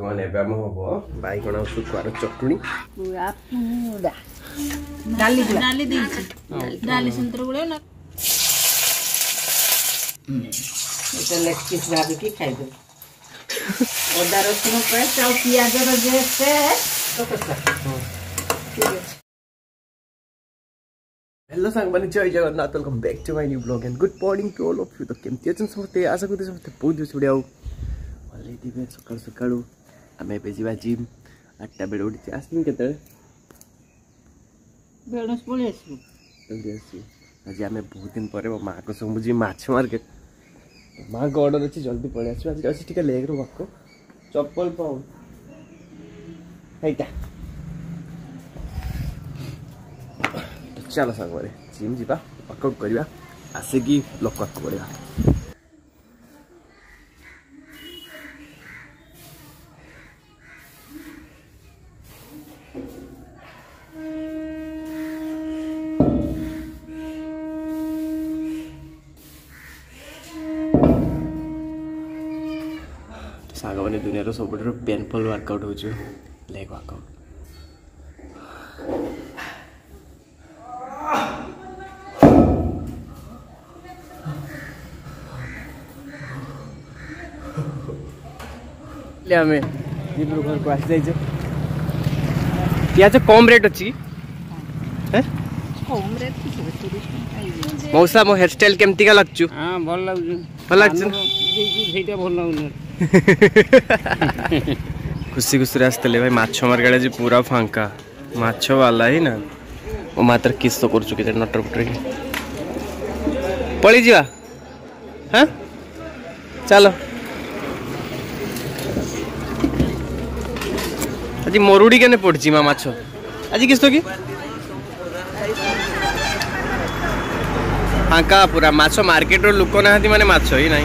କଣ ଏବେ ଆମ ହବ ବାଇଗଣ ଆଉ ଶୁଖୁଆର ଚଟୁଣି ଡାଲି ଡାଲି ଦେଇଛି ଡାଲି ସନ୍ତୁର ଗୁଳେ ନା ଏଇଟା ଲେଗ୍ ପିସ୍ ଭାବିକି ଖାଇଦେବୁ ଅଦା ରସୁଣ ପେଷ୍ଟ ଆଉ ପିଆଜର ଯେ ପେଷ୍ଟ हेलो साङମାନେ जय Jagannath welcome back to my new blog and good morning to all of you त केମିତି ଅଛନ୍ତି ସମସ୍ତେ ଆଶା କରୁଛି ସମସ୍ତେ ବହୁତ ଦିନ ଛିଡ଼ିଆ ଆଉ ଭଲ ହେଇଥିବେ ସକାଳୁ ସକାଳୁ મે પેજીવા જીમ આટ્ટા બેડ ઉડ છે આસમી કેતળ બેણસ બોલે છે તળ દે છે આજે અમે બહુત દિન પરે માકો સબજી માછ માર્કેટ માગ ઓર્ડર છે જલ્દી પડ્યા છે આજે જસ ઠીક લેગ રોવાકો ચप्पल પાઉં આઈતા તે ચાલા શકો રે જીમ જીબા ઓકટ કરીવા આસે કી લોક ઓકટ પડ્યા ସାଙ୍ଗମାନେ ଦୁନିଆର ସବୁଠାରୁ ପେନଫୁଲ୍ ୱାର୍କଆଉଟ୍ ହେଉଛି ଲେଗ୍ ୱାର୍କଆଉଟ୍ ଆମେ ଜିମ୍ରୁ ଘରକୁ ଆସିଯାଇଛୁ ପିଆଜ କମ୍ ରେଟ୍ ଅଛି ମଉସା ମୋ ହେୟାର ଷ୍ଟାଇଲ୍ କେମିତିକା ଲାଗୁଛୁ ଭଲ ଲାଗୁଛି ଭଲ ଲାଗୁଛି ସେଇଟା ଭଲ ଲାଗୁନି खुशी खुशी आसते भाई माछ मार्केट आज पूरा फांका माछ वाला ही ना वो मात्र किस तो कर चुके थे नटर पटर की पड़ी जीवा हाँ चलो आज मरुड़ी केने पड़ माँ माछ आज किस तो की ফাঙ্কা পুরা মাছ মার্কেটর লোক না মানে মাছ হি নাই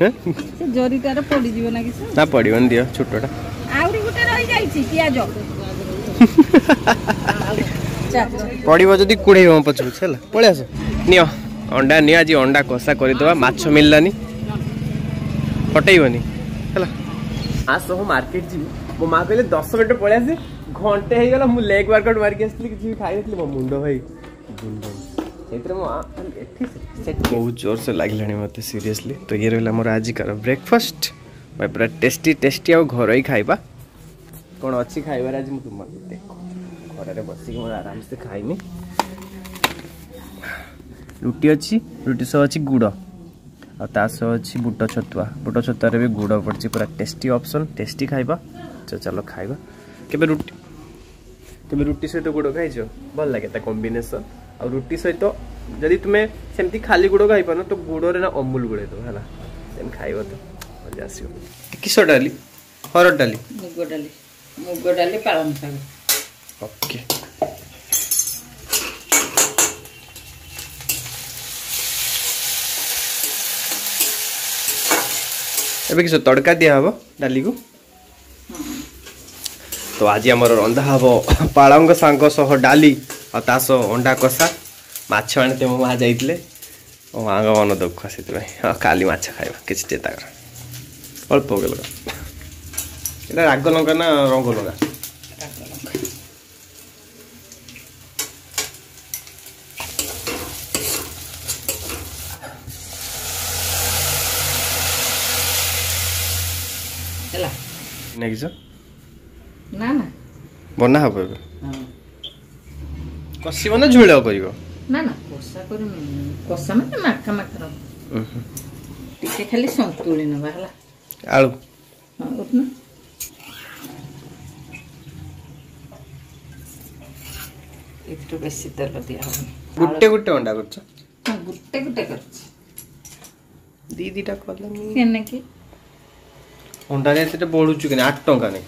ଜରି ତାର ପଡ଼ିଯିବ ନା କିଛି ନା ପଡ଼ିବନି ଦିଅ ଛୋଟଟା ଆହୁରି ଗୋଟେ ରହିଯାଇଛି ପିଆଜ ପଡ଼ିବ ଯଦି କୁଢ଼େଇବ ମୋ ପଛ ପଛ ହେଲା ପଳେଇ ଆସ ନିଅ ଅଣ୍ଡା ନିଅ ଆଜି ଅଣ୍ଡା କଷା କରିଦେବା ମାଛ ମିଳିଲାନି ହଟେଇବନି ହେଲା ଆସ ମୁଁ ମାର୍କେଟ ଯିବି ମୋ ମା କହିଲେ ଦଶ ମିନିଟ୍ ପଳେଇ ଆସେ ଘଣ୍ଟେ ହେଇଗଲା ମୁଁ ଲେଗ୍ ୱାର୍କଆଉଟ୍ ମାରିକି ଆସିଥିଲି କିଛି ବି ଖାଇନଥିଲି ମୋ ମୁଣ୍ଡ ଭାଇ ମୁଣ୍ଡ ସେଇଥିରେ ମୁଁ ଏଠି ବହୁତ ଜୋରସେ ଲାଗିଲାଣି ମୋତେ ସିରିୟସଲି ତ ଇଏ ରହିଲା ମୋର ଆଜିକାର ବ୍ରେକଫାଷ୍ଟ ଭାଇ ପୁରା ଟେଷ୍ଟି ଟେଷ୍ଟି ଆଉ ଘରୋଇ ଖାଇବା କ'ଣ ଅଛି ଖାଇବାରେ ଆଜି ମୁଁ ତୁମକୁ ଦେଖ ଘରରେ ବସିକି ମୋର ଆରାମସେ ଖାଇମି ରୁଟି ଅଛି ରୁଟି ସହ ଅଛି ଗୁଡ଼ ଆଉ ତା ସହ ଅଛି ବୁଟ ଛତୁଆ ବୁଟ ଛତୁଆରେ ବି ଗୁଡ଼ ପଡ଼ିଛି ପୁରା ଟେଷ୍ଟି ଅପସନ୍ ଟେଷ୍ଟି ଖାଇବା ଚାଲ ଖାଇବା କେବେ ରୁଟି କେବେ ରୁଟି ସହିତ ଗୁଡ଼ ଖାଇଛ ଭଲ ଲାଗେ ତା କମ୍ବିନେସନ୍ आ रुटी सहित तो, जदि तुम्हें सेमती खाली गुड़ खाई पार तो गुड़ रहा अमूल गुड़े दो है खाइब तो मजा आस डाली हर डाली मुग डाली मुग डाली पालन ओके एबे किसो तड़का दिया हबो डाली को तो आज आम रंधा हम पालंग सांग डाली ଆଉ ତା ସହ ଅଣ୍ଡା କଷା ମାଛ ଆଣିତେ ମୋ ମା ଯାଇଥିଲେ ମୋ ମାଆଙ୍କ ମନ ଦୁଃଖ ସେଥିପାଇଁ ହଁ କାଲି ମାଛ ଖାଇବା କିଛି ଚିନ୍ତା କର ଅଳ୍ପ ଲଙ୍କା ଏଇଟା ରାଗ ଲଙ୍କା ନା ରଙ୍ଗ ଲଙ୍କା ନେଇକିଛ ନା ନା ବନା ହବ ଏବେ କଷିବ ନା ଝୋଳ କରିବ ନା ନା କଷା କରିବି କଷା ମାନେ ମାଖା ମାଖା ରଖ ଟିକେ ଖାଲି ସନ୍ତୁଳି ନେବା ହେଲା ଆଳୁ ହଁ ଏଥିରୁ ବେଶୀ ତେଲ ଦିଆହେବନି ଗୋଟେ ଗୋଟେ ଅଣ୍ଡା କରୁଛ ହଁ ଗୋଟେ ଗୋଟେ କରୁଛି ଦୁଇ ଦୁଇଟା କଲମି କେନେ କି ଅଣ୍ଡା ରେଟ୍ ବଢ଼ୁଛୁ କେନେ ଆଠ ଟଙ୍କା ନେଇ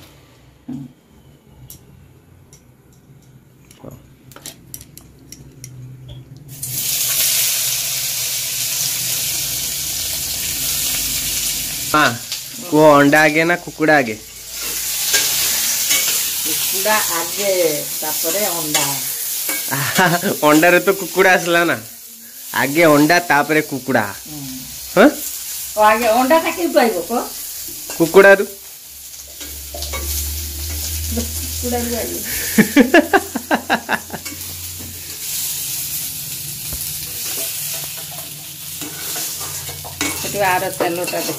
हाँ को अंडा आगे ना कुकुड़ा आगे कुकुड़ा आगे तापरे अंडा अंडा रे तो कुकुड़ा असला ना आगे अंडा तापरे कुकुड़ा हम्म। हाँ ओ आगे अंडा ता के पाइबो को कुकुड़ा रु कुकुड़ा रु आगे ସେଠୁ ଆର ତେଲଟା ଦେଖ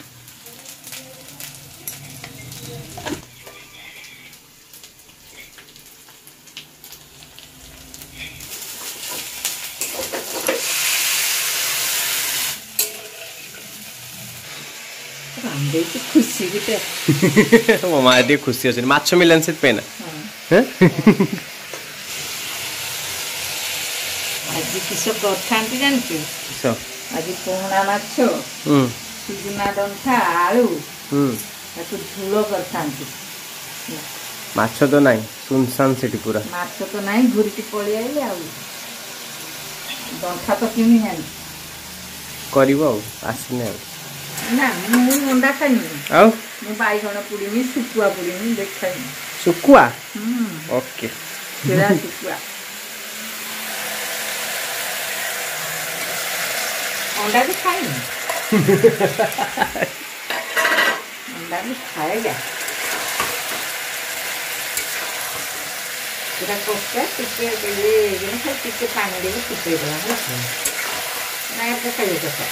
ଦେଇଛି ଖୁସି ଗୋଟେ ମୋ ମା ଟିକେ ଖୁସି ଅଛନ୍ତି ମାଛ ମିଳିଲାନି ସେଥିପାଇଁ ନା ଆଜି କିସ କରିଥାନ୍ତି ଜାଣିଛୁ ଆଜି ପୋହଣା ମାଛ ସୁଜୁନା ଡଙ୍କା ଆଳୁ ତାକୁ ଝୁଳ କରିଥାନ୍ତି ମାଛ ତ ନାହିଁ ସୁନସାନ ସେଠି ପୁରା ମାଛ ତ ନାହିଁ ଘୁରିକି ପଳେଇ ଆଇଲେ ଆଉ ଡଙ୍କା ତ କିଣି ଆଣି କରିବ ଆଉ ଆସିନି ଆଉ ନା ମୁଁ ଅଣ୍ଡା ଖାଇନି ଆଉ ମୁଁ ବାଇଗଣ ପୋଡ଼ିମି ଶୁଖୁଆ ପୋଡ଼ିମି ଦେଖାଇମି ଶୁଖୁଆ ଓକେ ସେରା ଶୁଖୁଆ ଅଣ୍ଡା ବି ଖାଇନି ଅଣ୍ଡା ବି ଖାଏଗା ସେଟା କଷା ଟିକେ ଟିକେ ପାଣି ଦେଇକି ଫୁଟେଇ ଦେବା ହେଲା ନାଇଁ ପକାଇ ଦରକାର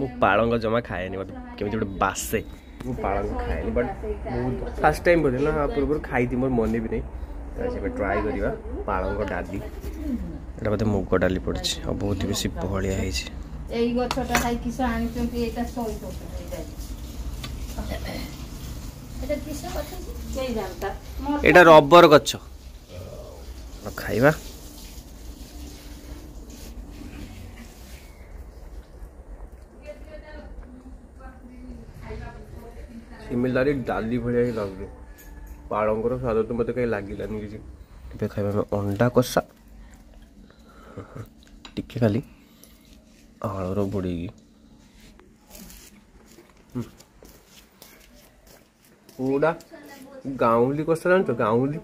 ମୁଁ ପାଳଙ୍ଗ ଜମା ଖାଏନି ମୋତେ କେମିତି ଗୋଟେ ବାସେ ମୁଁ ପାଳଙ୍ଗ ଖାଏନି ବଟ୍ ମୁଁ ଫାର୍ଷ୍ଟ ଟାଇମ୍ ବୋଧେ ନା ପୂର୍ବରୁ ଖାଇଥିଲି ମୋର ମନେ ବି ନାହିଁ ସେବେ ଟ୍ରାଏ କରିବା ପାଳଙ୍ଗ ଡାଲି ଏଇଟା ବୋଧେ ମୁଗ ଡାଲି ପଡ଼ିଛି ଆଉ ବହୁତ ବେଶୀ ଭଳିଆ ହେଇଛି ଏଇ ଗଛଟା ଖାଇକି ସେ ଆଣିଛନ୍ତି ଏଇଟା ଶୋଇ ଏଇଟା ରବର ଗଛ ଖାଇବା ଏମିତି ଡାଲି ଭଳିଆ ହିଁ ଲାଗୁଛି ପାଳଙ୍କର ସ୍ୱାଦ ତ ମୋତେ କାହିଁ ଲାଗିଲାନି କିଛି ଏବେ ଖାଇବା ଆମେ ଅଣ୍ଡା କଷା ଟିକେ ଖାଲି ଆଳୁର ବୁଡ଼େଇକି ପୁରା ଗାଉଁଲି କଷା ଜାଣିଛ ଗାଉଁଲି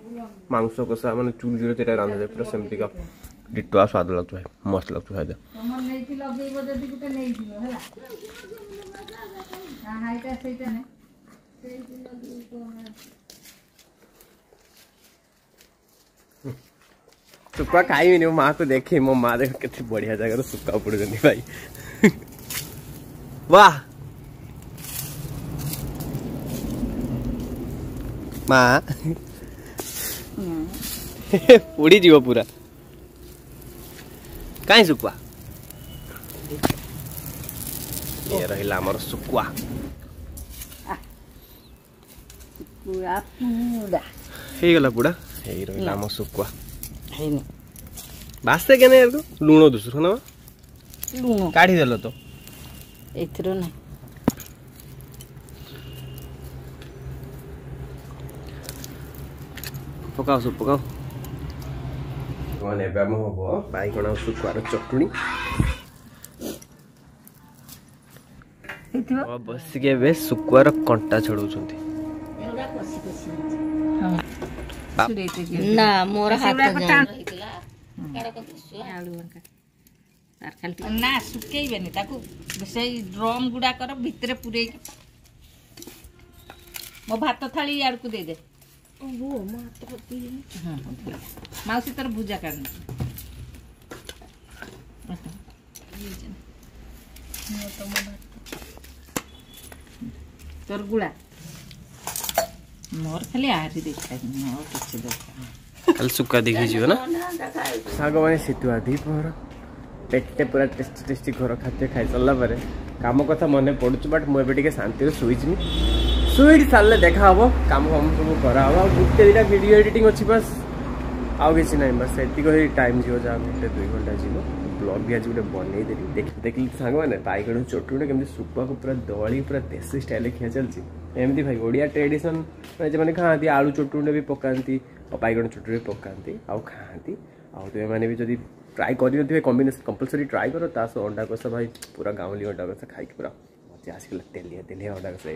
ମାଂସ କଷା ମାନେ ଚୁଲିରେ ସେଇଟା ରାନ୍ଧାଯାଏ ପୁରା ସେମିତିକା ଡିଟୁଆ ସ୍ୱାଦ ଲାଗୁଛି ଭାଇ ମସ୍ତ ଲାଗୁଛି ଖାଇଦେ ସେଇଟା सुखा खाईनी मो माँ को देखे मो माँ देखो कितने बढ़िया जगह सुखा पड़ुन भाई वाह माँ उड़ी जीव पूरा कहीं सुखवा ये रहा आमर सुखवा ପୁରା ଚଟୁଣି ବସିକି ଏବେ ଶୁଖୁଆର କଣ୍ଟା ଛଡ଼ଉଛନ୍ତି না মোর হাত ନା ଶୁଖେଇବେନି ତାକୁ ସେଇ ଡ୍ରମ୍ ଗୁଡ଼ାକର ଭିତରେ ପୁରେଇକି ମୋ ଭାତ ଥାଳି ଇଆଡ଼କୁ ଦେଇଦେ ମାଉସୀ ତୋର ଭୁଜା କାଢୁନି ତୋର ଗୁଳା मोर खाली आरी देखा नहीं और किसी देखा कल सुखा देखी जीव ना साग मैंने सीतुआ द्विपहर পেটে পুরা টেস্টি টেস্টি ঘর খাদ্য খাই সারা পরে কাম কথা মনে পড়ুছি বাট মু এবে টিকে শান্তির শুইছি শুইটি সারলে দেখা হব কাম ফাম সব করা হব গোটে দুইটা ভিডিও এডিটিং অছি বাস ଆଉ କିଛି ନାହିଁ ବାସ୍ ଏତିକି ହିଁ ଟାଇମ୍ ଯିବ ଯାହା ଘଣ୍ଟେ ଦୁଇ ଘଣ୍ଟା ଯିବ ବ୍ଲଗ୍ ବି ଆଜି ଗୋଟେ ବନେଇଦେଲି ଦେଖିଲି ସାଙ୍ଗମାନେ ବାଇଗଣ ଚଟୁଣଟା କେମିତି ଶୁଖୁଆକୁ ପୁରା ଦଳି ପୁରା ଦେଶୀ ଷ୍ଟାଇଲ୍ରେ ଖିଆ ଚାଲିଛି ଏମିତି ଭାଇ ଓଡ଼ିଆ ଟ୍ରେଡ଼ିସନ୍ ଯେଉଁମାନେ ଖାଆନ୍ତି ଆଳୁ ଚଟୁଣିରେ ବି ପକାନ୍ତି ଆଉ ବାଇଗଣ ଚଟୁଣିରେ ପକାନ୍ତି ଆଉ ଖାଆନ୍ତି ଆଉ ତୁମେମାନେ ବି ଯଦି ଟ୍ରାଏ କରିନଥିବେ କମ୍ବିନେସନ୍ କମ୍ପଲସରି ଟ୍ରାଏ କର ତା ସହ ଅଣ୍ଡା କଷା ଭାଇ ପୁରା ଗାଉଁଲି ଅଣ୍ଡା କଷା ଖାଇକି ପୁରା ମଜା ଆସିଗଲା ତେଲିଆ ତେଲିଆ ଅଣ୍ଡା କଷା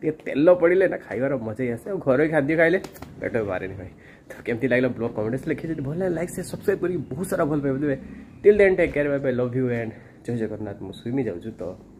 ଟିକେ ତେଲ ପଡ଼ିଲେ ନା ଖାଇବାର ମଜା ହିଁ ଆସେ ଆଉ ଘରୋଇ ଖାଦ୍ୟ ଖାଇଲେ ପେଟ ବାରେନି ଭାଇ ତ କେମିତି ଲାଗିଲା ବ୍ଲଗ୍ କମେଣ୍ଟସ୍ ଲେଖି ଯଦି ଭଲ ଲାଗେ ଲାଇକ୍ ସେ ସବସ୍କ୍ରାଇବ୍ କରିକି ବହୁତ ସାରା ଭଲ ପାଇବେ till then take care bye bye love you and ଜୟ ଜଗନ୍ନାଥ ମୁଁ ସୁଇମି ଯାଉଛୁ ତ